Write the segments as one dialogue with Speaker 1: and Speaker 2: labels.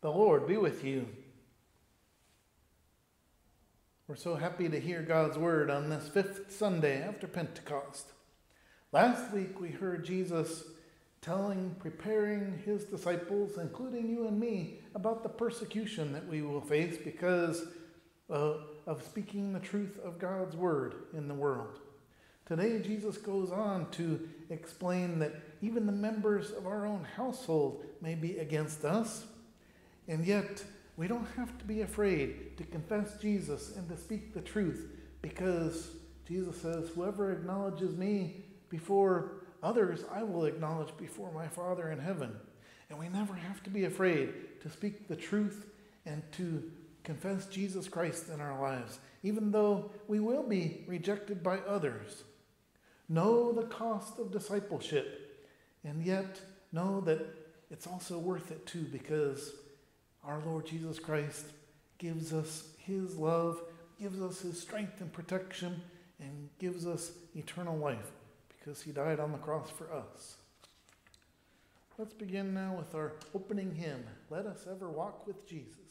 Speaker 1: The Lord be with you. We're so happy to hear God's word on this fifth Sunday after Pentecost. Last week we heard Jesus telling, preparing his disciples, including you and me, about the persecution that we will face because uh, of speaking the truth of God's word in the world. Today, Jesus goes on to explain that even the members of our own household may be against us and yet, we don't have to be afraid to confess Jesus and to speak the truth because Jesus says, Whoever acknowledges me before others, I will acknowledge before my Father in heaven. And we never have to be afraid to speak the truth and to confess Jesus Christ in our lives, even though we will be rejected by others. Know the cost of discipleship, and yet know that it's also worth it too because our Lord Jesus Christ gives us his love, gives us his strength and protection, and gives us eternal life because he died on the cross for us. Let's begin now with our opening hymn Let Us Ever Walk with Jesus.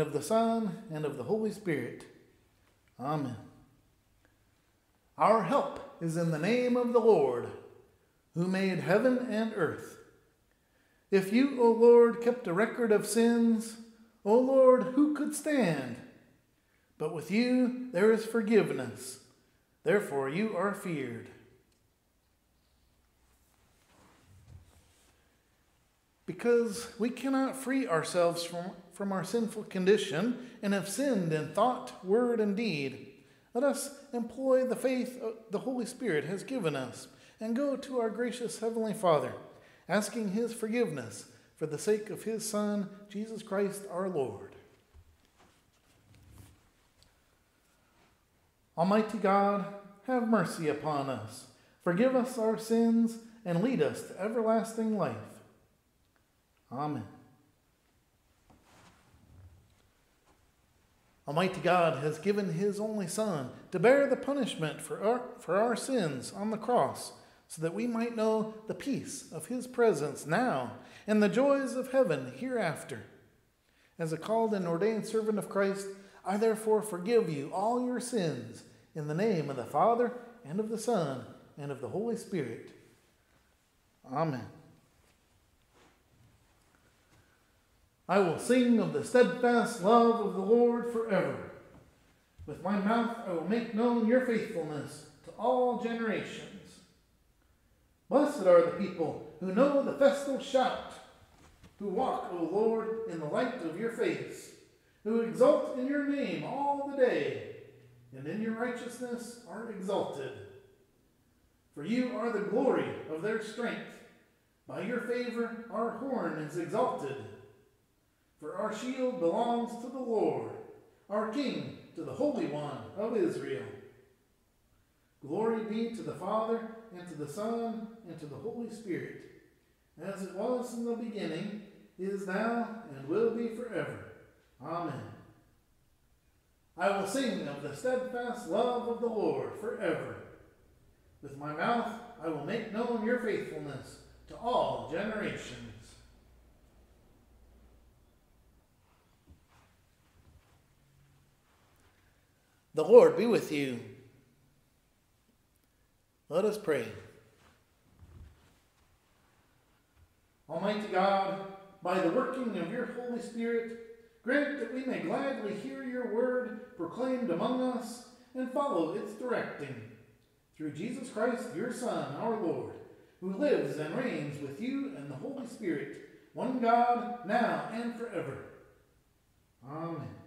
Speaker 1: And of the Son, and of the Holy Spirit. Amen. Our help is in the name of the Lord, who made heaven and earth. If you, O Lord, kept a record of sins, O Lord, who could stand? But with you there is forgiveness, therefore you are feared. because we cannot free ourselves from, from our sinful condition and have sinned in thought, word, and deed. Let us employ the faith the Holy Spirit has given us and go to our gracious Heavenly Father, asking His forgiveness for the sake of His Son, Jesus Christ our Lord. Almighty God, have mercy upon us, forgive us our sins, and lead us to everlasting life. Amen. Almighty God has given his only Son to bear the punishment for our, for our sins on the cross, so that we might know the peace of his presence now and the joys of heaven hereafter. As a called and ordained servant of Christ, I therefore forgive you all your sins in the name of the Father, and of the Son, and of the Holy Spirit. Amen. I will sing of the steadfast love of the Lord forever. With my mouth I will make known your faithfulness to all generations. Blessed are the people who know the festal shout, who walk, O Lord, in the light of your face, who exult in your name all the day, and in your righteousness are exalted. For you are the glory of their strength. By your favor our horn is exalted. For our shield belongs to the Lord, our King to the Holy One of Israel. Glory be to the Father, and to the Son, and to the Holy Spirit, as it was in the beginning, is now, and will be forever. Amen. I will sing of the steadfast love of the Lord forever. With my mouth I will make known your faithfulness to all generations. The Lord be with you. Let us pray. Almighty God, by the working of your Holy Spirit, grant that we may gladly hear your word proclaimed among us and follow its directing. Through Jesus Christ, your Son, our Lord, who lives and reigns with you and the Holy Spirit, one God, now and forever. Amen.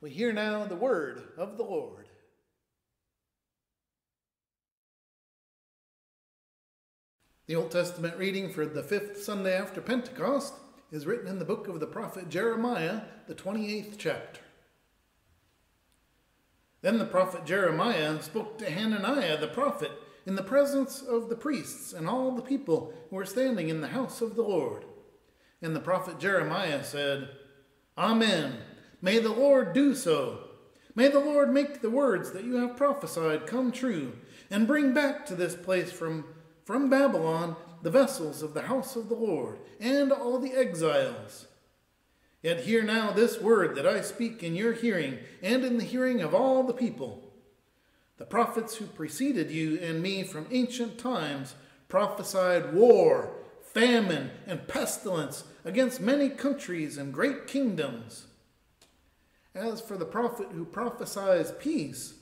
Speaker 1: We hear now the word of the Lord. The Old Testament reading for the fifth Sunday after Pentecost is written in the book of the prophet Jeremiah, the 28th chapter. Then the prophet Jeremiah spoke to Hananiah the prophet in the presence of the priests and all the people who were standing in the house of the Lord. And the prophet Jeremiah said, Amen. May the Lord do so. May the Lord make the words that you have prophesied come true, and bring back to this place from, from Babylon the vessels of the house of the Lord, and all the exiles. Yet hear now this word that I speak in your hearing, and in the hearing of all the people. The prophets who preceded you and me from ancient times prophesied war, famine, and pestilence against many countries and great kingdoms. As for the prophet who prophesies peace,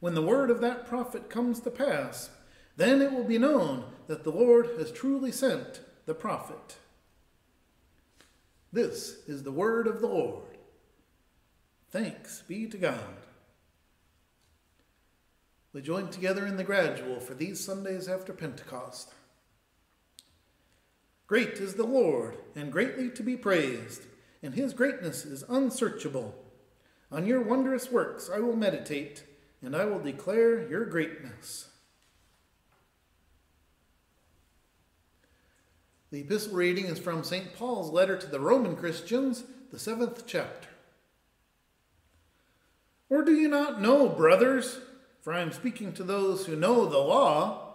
Speaker 1: when the word of that prophet comes to pass, then it will be known that the Lord has truly sent the prophet. This is the word of the Lord. Thanks be to God. We join together in the gradual for these Sundays after Pentecost. Great is the Lord, and greatly to be praised and his greatness is unsearchable. On your wondrous works I will meditate, and I will declare your greatness. The epistle reading is from St. Paul's letter to the Roman Christians, the seventh chapter. Or do you not know, brothers, for I am speaking to those who know the law,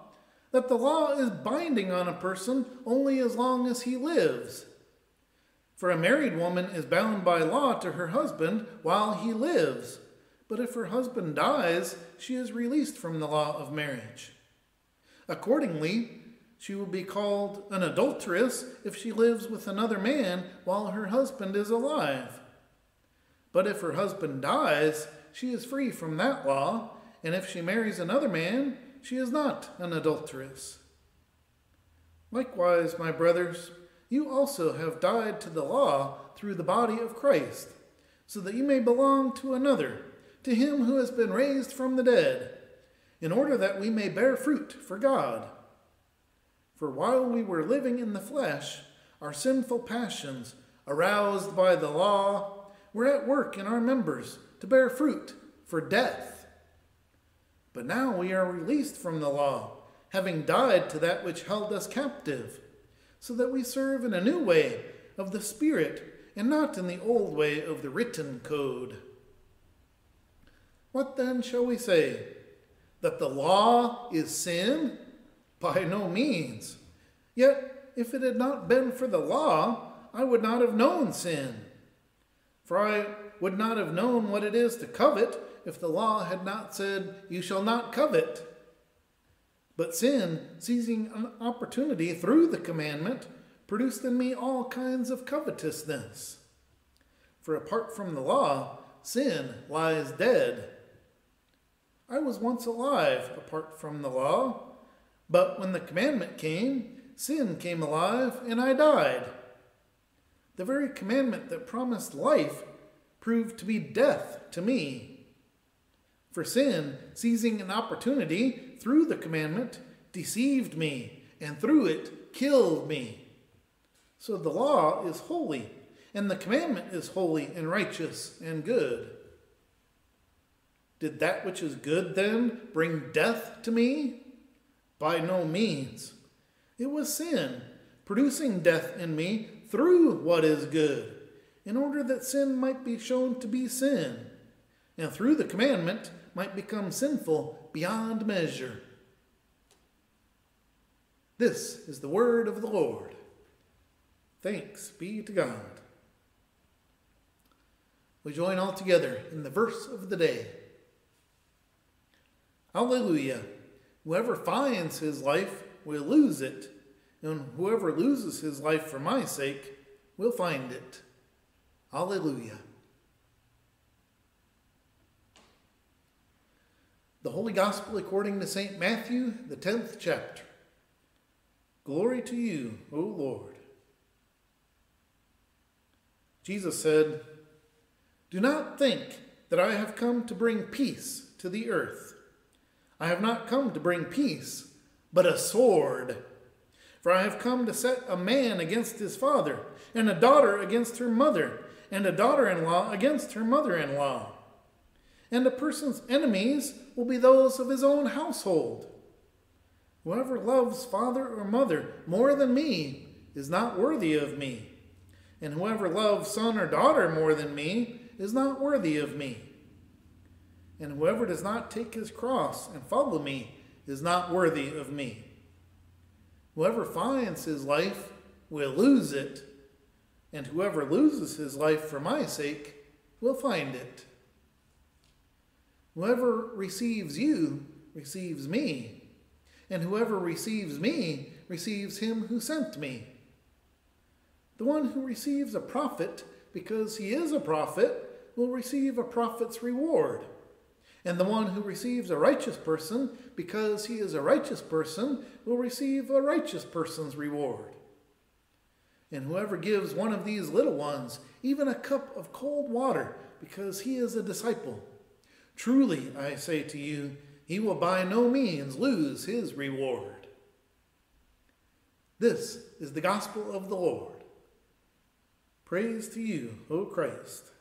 Speaker 1: that the law is binding on a person only as long as he lives. For a married woman is bound by law to her husband while he lives, but if her husband dies, she is released from the law of marriage. Accordingly, she will be called an adulteress if she lives with another man while her husband is alive. But if her husband dies, she is free from that law, and if she marries another man, she is not an adulteress. Likewise, my brothers, you also have died to the law through the body of Christ, so that you may belong to another, to him who has been raised from the dead, in order that we may bear fruit for God. For while we were living in the flesh, our sinful passions, aroused by the law, were at work in our members to bear fruit for death. But now we are released from the law, having died to that which held us captive, so that we serve in a new way of the Spirit and not in the old way of the written code. What then shall we say? That the law is sin? By no means. Yet, if it had not been for the law, I would not have known sin. For I would not have known what it is to covet if the law had not said, You shall not covet. But sin, seizing an opportunity through the commandment, produced in me all kinds of covetousness. For apart from the law, sin lies dead. I was once alive apart from the law, but when the commandment came, sin came alive and I died. The very commandment that promised life proved to be death to me. For sin, seizing an opportunity through the commandment, deceived me, and through it killed me. So the law is holy, and the commandment is holy and righteous and good. Did that which is good then bring death to me? By no means. It was sin, producing death in me through what is good, in order that sin might be shown to be sin, and through the commandment might become sinful beyond measure. This is the word of the Lord. Thanks be to God. We join all together in the verse of the day. Alleluia. Whoever finds his life will lose it, and whoever loses his life for my sake will find it. Alleluia. The Holy Gospel according to St. Matthew, the 10th chapter. Glory to you, O Lord. Jesus said, Do not think that I have come to bring peace to the earth. I have not come to bring peace, but a sword. For I have come to set a man against his father, and a daughter against her mother, and a daughter in law against her mother in law and a person's enemies will be those of his own household. Whoever loves father or mother more than me is not worthy of me, and whoever loves son or daughter more than me is not worthy of me. And whoever does not take his cross and follow me is not worthy of me. Whoever finds his life will lose it, and whoever loses his life for my sake will find it. Whoever receives you receives me, and whoever receives me receives him who sent me. The one who receives a prophet because he is a prophet will receive a prophet's reward. And the one who receives a righteous person because he is a righteous person will receive a righteous person's reward. And whoever gives one of these little ones even a cup of cold water because he is a disciple, Truly, I say to you, he will by no means lose his reward. This is the gospel of the Lord. Praise to you, O Christ.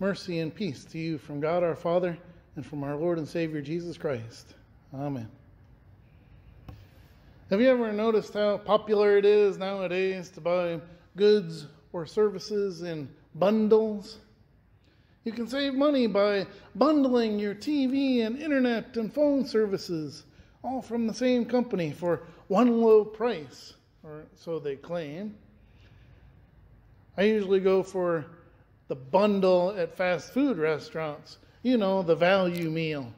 Speaker 1: Mercy, and peace to you from God our Father and from our Lord and Savior Jesus Christ. Amen. Have you ever noticed how popular it is nowadays to buy goods or services in bundles? You can save money by bundling your TV and internet and phone services, all from the same company for one low price, or so they claim. I usually go for the bundle at fast food restaurants. You know, the value meal.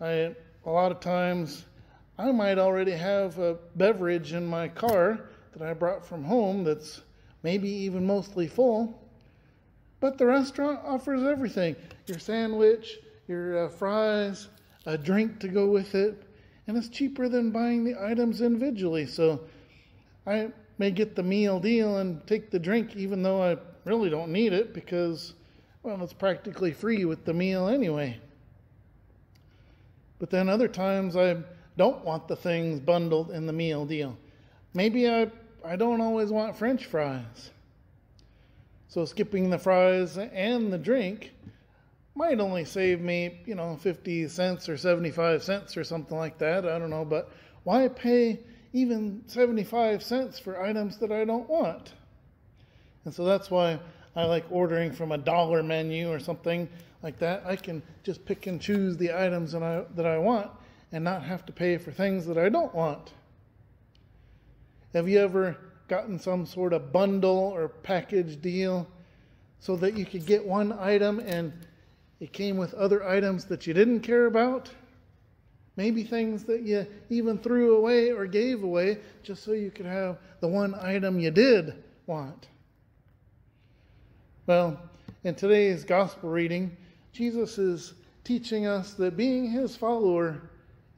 Speaker 1: I a lot of times I might already have a beverage in my car that I brought from home that's maybe even mostly full. But the restaurant offers everything your sandwich, your uh, fries, a drink to go with it, and it's cheaper than buying the items individually. So I may get the meal deal and take the drink even though I really don't need it because, well, it's practically free with the meal anyway. But then other times I don't want the things bundled in the meal deal. Maybe I, I don't always want french fries. So skipping the fries and the drink might only save me, you know, 50 cents or 75 cents or something like that. I don't know. But why pay even 75 cents for items that I don't want? And so that's why I like ordering from a dollar menu or something like that. I can just pick and choose the items that I, that I want and not have to pay for things that I don't want. Have you ever gotten some sort of bundle or package deal so that you could get one item and it came with other items that you didn't care about? Maybe things that you even threw away or gave away just so you could have the one item you did want. Well, in today's gospel reading, Jesus is teaching us that being his follower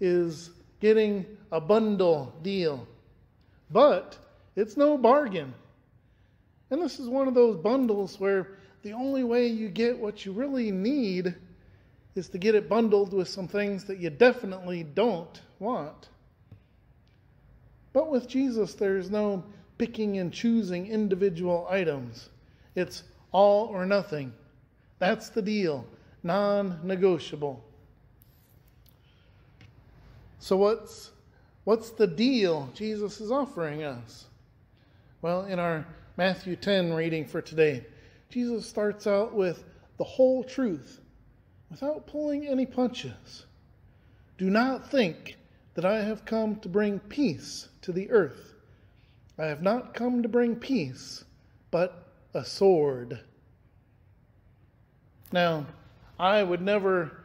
Speaker 1: is getting a bundle deal. But it's no bargain. And this is one of those bundles where the only way you get what you really need is to get it bundled with some things that you definitely don't want. But with Jesus, there's no picking and choosing individual items. It's all or nothing. That's the deal, non negotiable. So, what's, what's the deal Jesus is offering us? Well, in our Matthew 10 reading for today, Jesus starts out with the whole truth without pulling any punches. Do not think that I have come to bring peace to the earth. I have not come to bring peace, but a sword. Now, I would never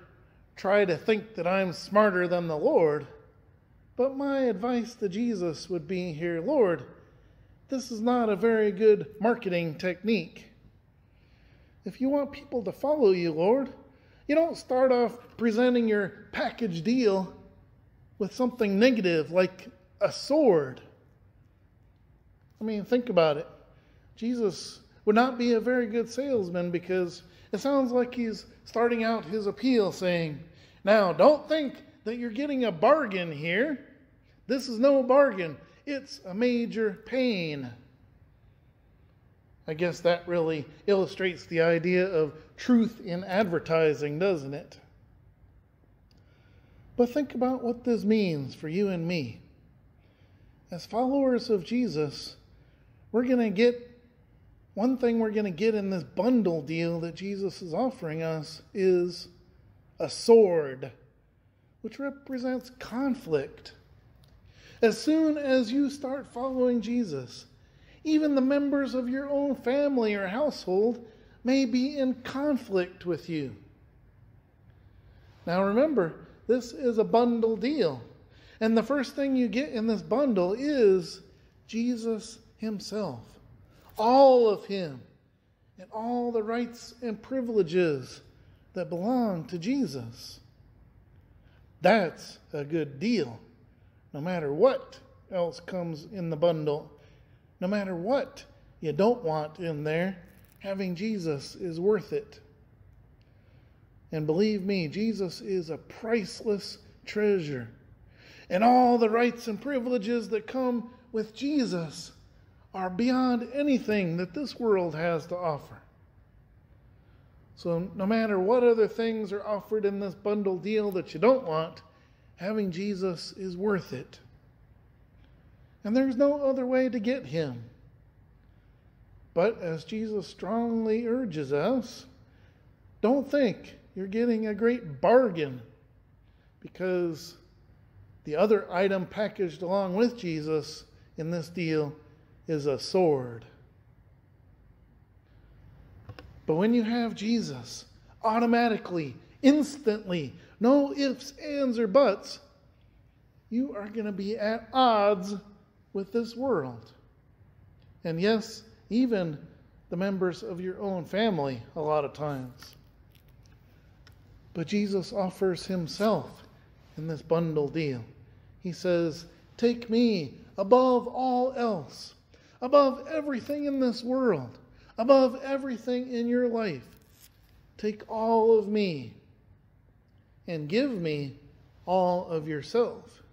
Speaker 1: try to think that I'm smarter than the Lord, but my advice to Jesus would be here Lord, this is not a very good marketing technique. If you want people to follow you, Lord, you don't start off presenting your package deal with something negative like a sword. I mean, think about it. Jesus would not be a very good salesman because it sounds like he's starting out his appeal saying, Now, don't think that you're getting a bargain here. This is no bargain, it's a major pain. I guess that really illustrates the idea of truth in advertising, doesn't it? But think about what this means for you and me. As followers of Jesus, we're going to get one thing we're going to get in this bundle deal that Jesus is offering us is a sword, which represents conflict. As soon as you start following Jesus, even the members of your own family or household may be in conflict with you. Now remember, this is a bundle deal. And the first thing you get in this bundle is Jesus Himself. All of Him. And all the rights and privileges that belong to Jesus. That's a good deal, no matter what else comes in the bundle no matter what you don't want in there, having Jesus is worth it. And believe me, Jesus is a priceless treasure. And all the rights and privileges that come with Jesus are beyond anything that this world has to offer. So, no matter what other things are offered in this bundle deal that you don't want, having Jesus is worth it. And there's no other way to get him. But as Jesus strongly urges us, don't think you're getting a great bargain because the other item packaged along with Jesus in this deal is a sword. But when you have Jesus, automatically, instantly, no ifs, ands, or buts, you are going to be at odds with this world. And yes, even the members of your own family, a lot of times. But Jesus offers himself in this bundle deal. He says, Take me above all else, above everything in this world, above everything in your life. Take all of me and give me all of yourself.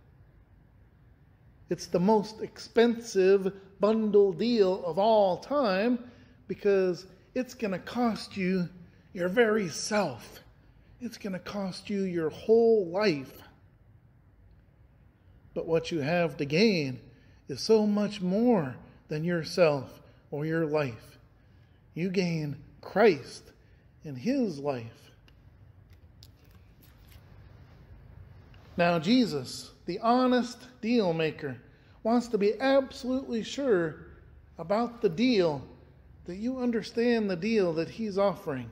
Speaker 1: It's the most expensive bundle deal of all time because it's going to cost you your very self. It's going to cost you your whole life. But what you have to gain is so much more than yourself or your life. You gain Christ and His life. Now, Jesus the honest deal maker, wants to be absolutely sure about the deal, that you understand the deal that he's offering.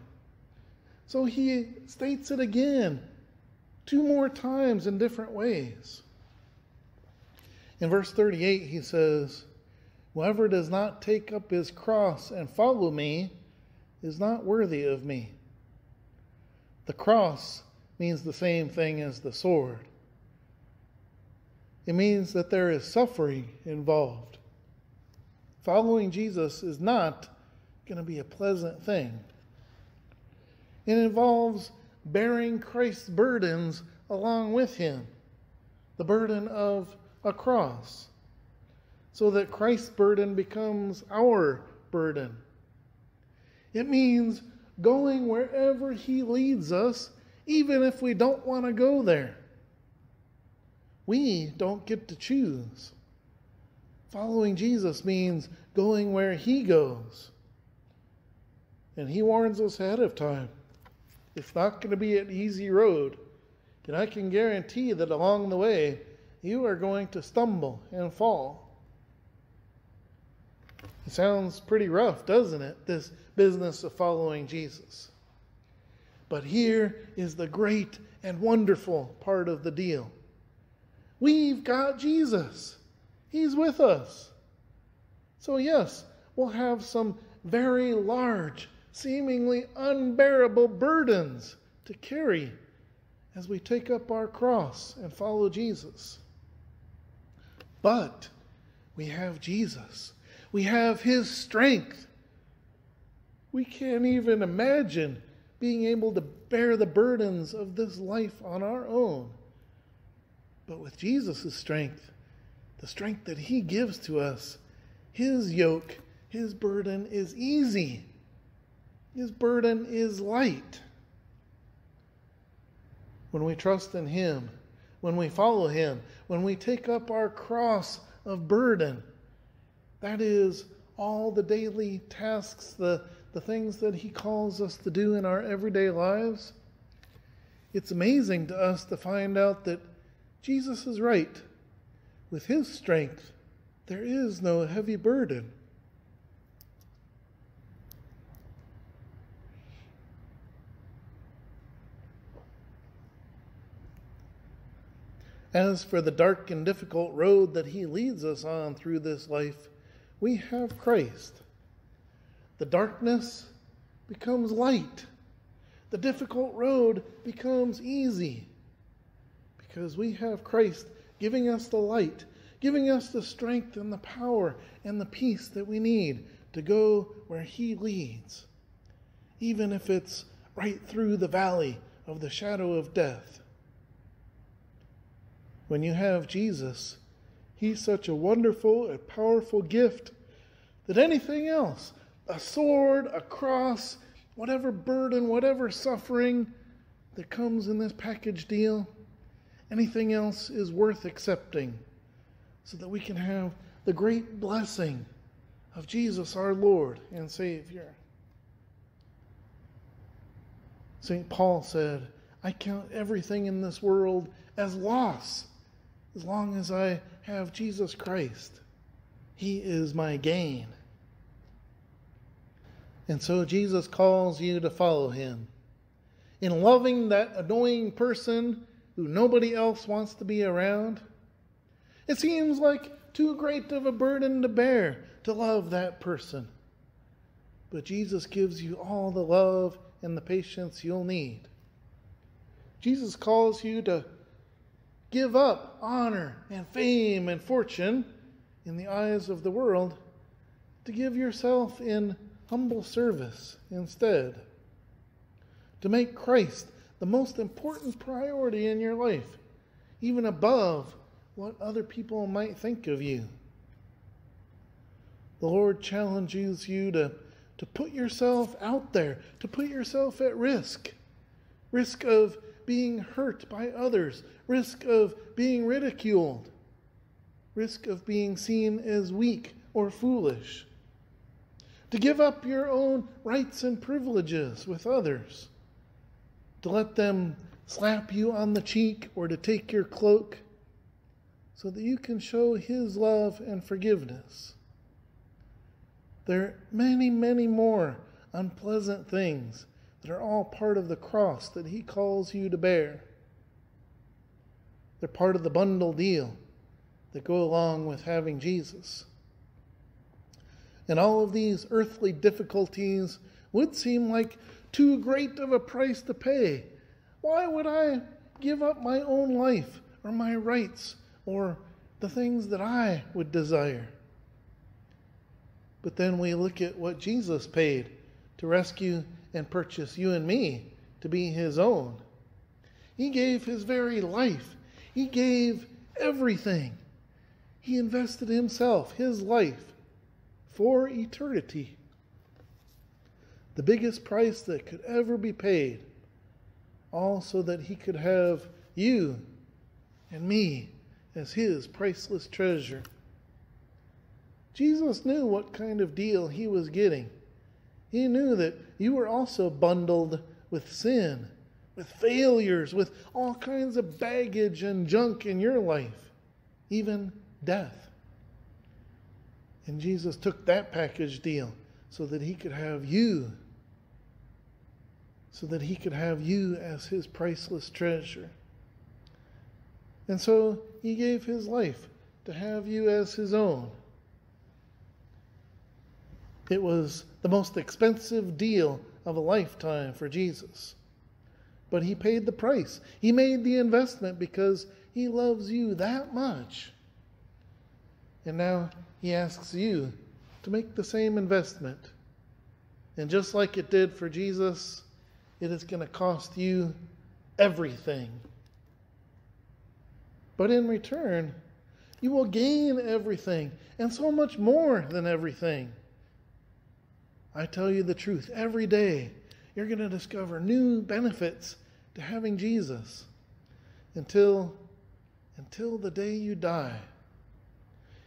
Speaker 1: So he states it again, two more times in different ways. In verse 38, he says, Whoever does not take up his cross and follow me is not worthy of me. The cross means the same thing as the sword. It means that there is suffering involved. Following Jesus is not going to be a pleasant thing. It involves bearing Christ's burdens along with him, the burden of a cross, so that Christ's burden becomes our burden. It means going wherever he leads us, even if we don't want to go there. We don't get to choose. Following Jesus means going where he goes. And he warns us ahead of time. It's not going to be an easy road. And I can guarantee that along the way, you are going to stumble and fall. It sounds pretty rough, doesn't it? This business of following Jesus. But here is the great and wonderful part of the deal we've got Jesus, He's with us. So, yes, we'll have some very large, seemingly unbearable burdens to carry as we take up our cross and follow Jesus. But we have Jesus. We have his strength. We can't even imagine being able to bear the burdens of this life on our own. But with Jesus' strength, the strength that he gives to us, his yoke, his burden is easy. His burden is light when we trust in Him, when we follow Him, when we take up our cross of burden. That is all the daily tasks, the, the things that He calls us to do in our everyday lives. It's amazing to us to find out that Jesus is right. With His strength, there is no heavy burden. As for the dark and difficult road that He leads us on through this life, we have Christ. The darkness becomes light, the difficult road becomes easy because we have Christ giving us the light, giving us the strength and the power and the peace that we need to go where He leads, even if it's right through the valley of the shadow of death. When you have Jesus, He's such a wonderful and powerful gift that anything else, a sword, a cross, whatever burden, whatever suffering that comes in this package deal, anything else is worth accepting so that we can have the great blessing of Jesus our Lord and Savior. St. Paul said, I count everything in this world as loss as long as I have Jesus Christ. He is my gain. And so Jesus calls you to follow him. In loving that annoying person who nobody else wants to be around, it seems like too great of a burden to bear to love that person. But Jesus gives you all the love and the patience you'll need. Jesus calls you to give up honor and fame and fortune in the eyes of the world to give yourself in humble service instead. To make Christ the most important priority in your life, even above what other people might think of you. The Lord challenges you to, to put yourself out there, to put yourself at risk risk of being hurt by others, risk of being ridiculed, risk of being seen as weak or foolish, to give up your own rights and privileges with others, to let them slap you on the cheek or to take your cloak so that you can show His love and forgiveness. There are many, many more unpleasant things that are all part of the cross that He calls you to bear. They're part of the bundle deal that go along with having Jesus. And all of these earthly difficulties would seem like too great of a price to pay, Why would I give up my own life or my rights or the things that I would desire? But then we look at what Jesus paid to rescue and purchase you and me to be his own. He gave his very life, he gave everything. He invested himself, his life, for eternity. The biggest price that could ever be paid, all so that he could have you and me as his priceless treasure. Jesus knew what kind of deal he was getting. He knew that you were also bundled with sin, with failures, with all kinds of baggage and junk in your life, even death. And Jesus took that package deal so that he could have you, so that he could have you as his priceless treasure. And so he gave his life to have you as his own. It was the most expensive deal of a lifetime for Jesus. But he paid the price. He made the investment because he loves you that much. And now he asks you to make the same investment. And just like it did for Jesus, it is going to cost you everything. But in return, you will gain everything and so much more than everything. I tell you the truth, every day you're going to discover new benefits to having Jesus until until the day you die.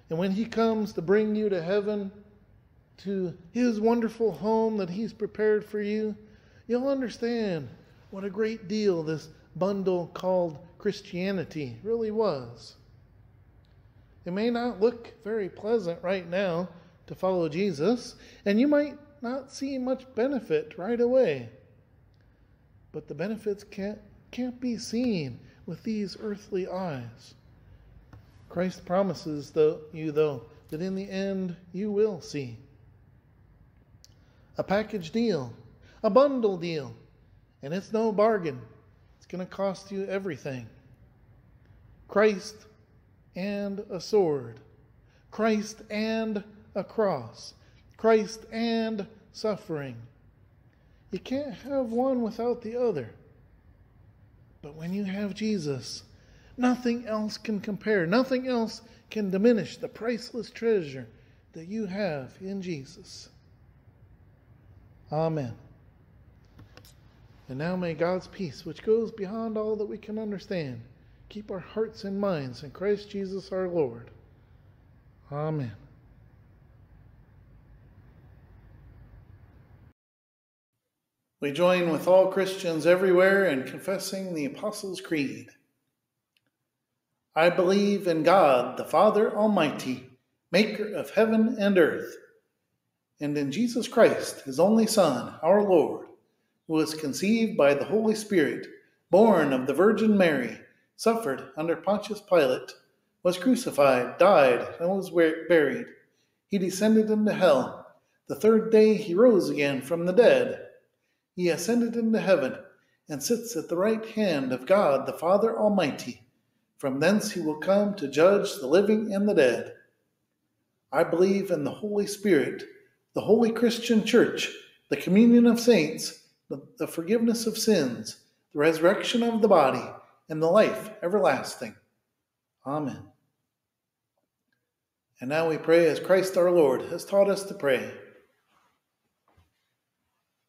Speaker 1: And when he comes to bring you to heaven, to his wonderful home that he's prepared for you, you'll understand what a great deal this bundle called Christianity really was. It may not look very pleasant right now to follow Jesus, and you might not see much benefit right away. But the benefits can't, can't be seen with these earthly eyes. Christ promises though, you, though, that in the end you will see. A package deal, a bundle deal, and it's no bargain. It's going to cost you everything. Christ and a sword, Christ and a cross, Christ and suffering. You can't have one without the other. But when you have Jesus, nothing else can compare, nothing else can diminish the priceless treasure that you have in Jesus. Amen. And now may God's peace, which goes beyond all that we can understand, keep our hearts and minds in Christ Jesus our Lord. Amen. We join with all Christians everywhere in confessing the Apostles' Creed. I believe in God, the Father Almighty, maker of heaven and earth, and in Jesus Christ, his only Son, our Lord, who was conceived by the Holy Spirit, born of the Virgin Mary, suffered under Pontius Pilate, was crucified, died, and was buried. He descended into hell. The third day he rose again from the dead he ascended into heaven and sits at the right hand of God the Father Almighty. From thence he will come to judge the living and the dead. I believe in the Holy Spirit, the holy Christian Church, the communion of saints, the, forgiveness of sins, the resurrection of the body, and the life everlasting. Amen. And now we pray as Christ our Lord has taught us to pray.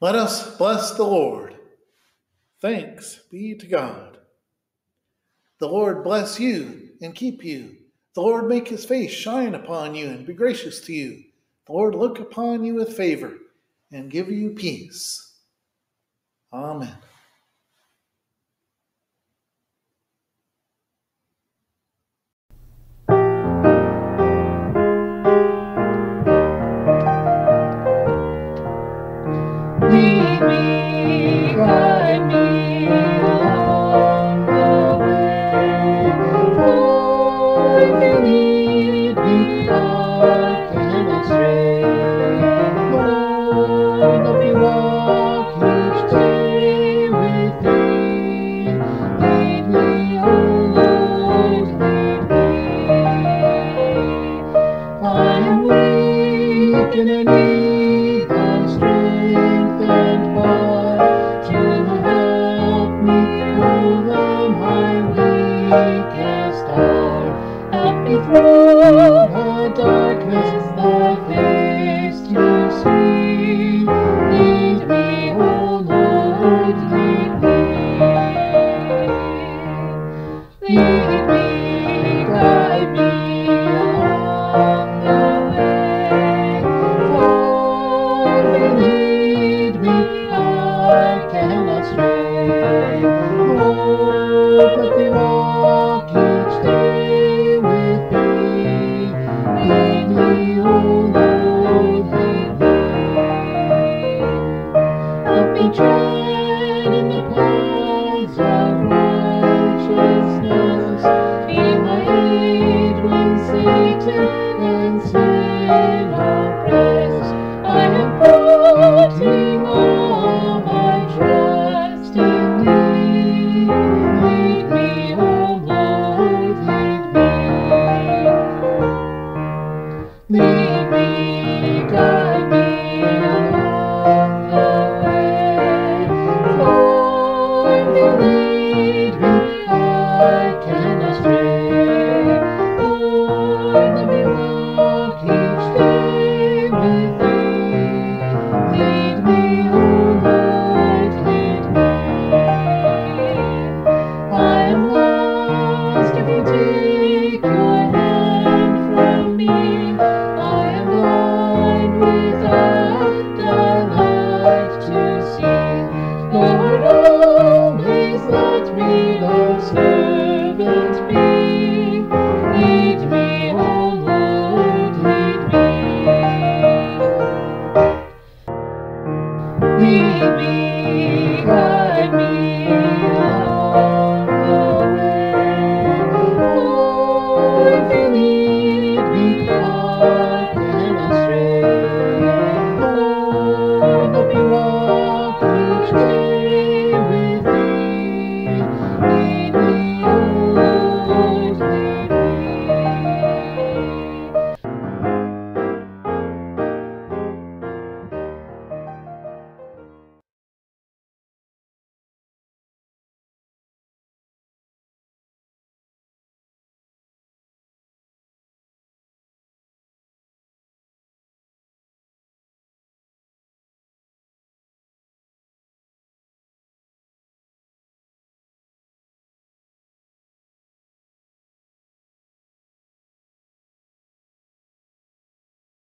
Speaker 1: Let us bless the Lord. Thanks be to God. The Lord bless you and keep you. The Lord make his face shine upon you and be gracious to you. The Lord look upon you with favor and give you peace. Amen.